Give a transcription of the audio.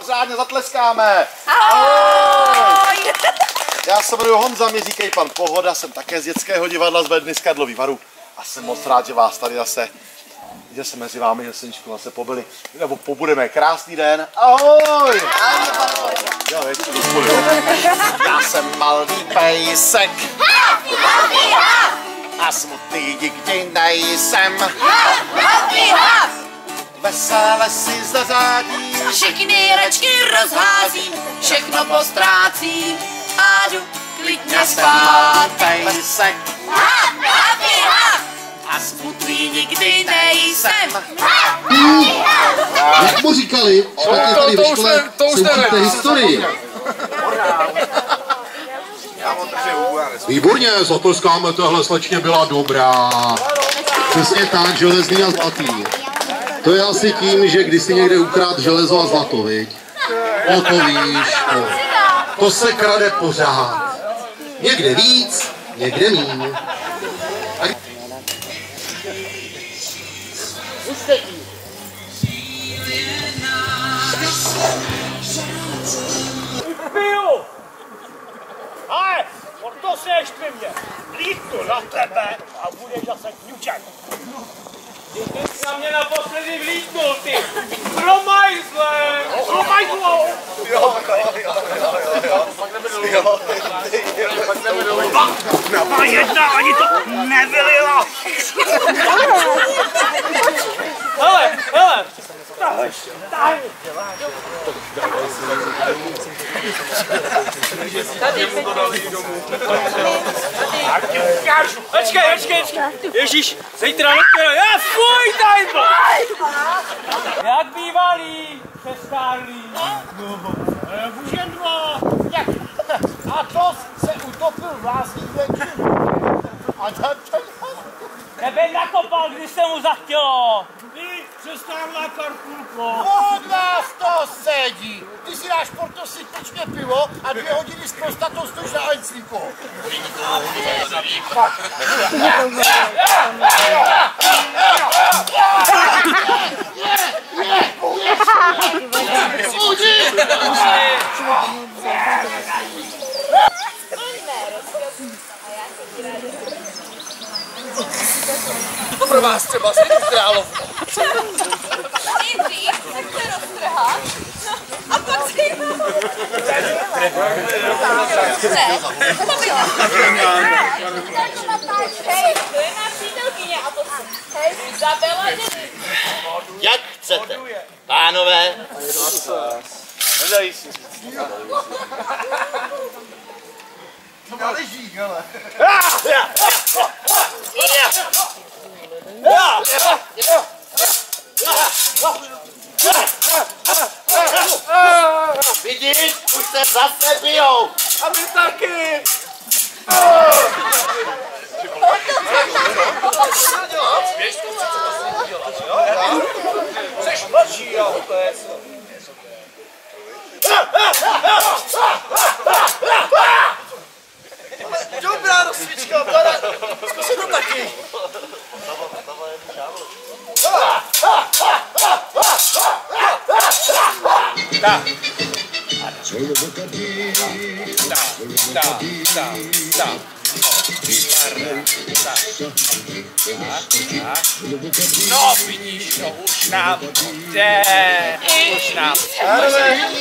Pořádně zatleskáme. Ahoj! Já se jmenuji Honza, mi říkej pan Pohoda, jsem také z dětského divadla z Bedny z Karlový Varu a jsem moc rád, že vás tady zase, že se mezi vámi jeseničku zase pobyli, nebo pobudeme. Krásný den, ahoj! Jo, veď, Já jsem malý pejsek a smutný nikdy nejsem. Veselé si zařádím, Všechny račky rozházím, všechno postrácím a jdu klidně spát. pejsek A smutný nikdy nejsem. Jak mu říkali, špatně tady ve škole, to už se učíte nevím. historii. Výborně, zatleskáme, tahle slečně byla dobrá. Přesně tak, železný a zlatý. To je asi tím, že když si někde ukrát železo a zlato, viď? O to víš, to. To se krade pořád. Někde víc, někde míň. Piju! Ale, to se ještě mě. Lítu na tebe a budeš zase kňuček. Na mě naposledy vlítnul, ty! Promajzle! Promajzlo! A jedna ani to nevylila! Hele, hele! Tahej, tahej! Tak ti ukážu. Počkej, počkej, počkej. Ježíš, zítra nechtěl. Já fuj, tady byl. Jak bývalý, přestárlý. No. Jak? A to se utopil vlastní většinu. A ten Tebe nakopal, když se mu zachtělo. Ty přestárla karkulko. Od vás to sedí. Ty si dáš porto si pečně pivo a dvě hodiny s prostatou stojíš na enclíku. Pro vás třeba svět královna. Nejdřív se chce roztrhat a pak si Hej, to je má přítelkyně a to Hej, Izabela. Jak chcete. Pánové, Nedají si. Vidíš, už se zase bijou. A my taky. Jsi mladší, jo, to je co. Dobrá rozsvíčka, Blara. Zkusím to taky. No vidíš, to už nám jde. Už nám jde.